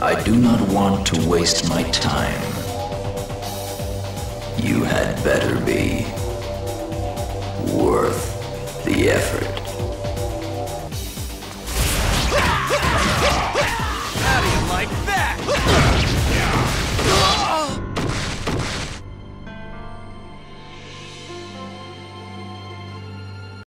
I do not want to waste my time. You had better be worth the effort.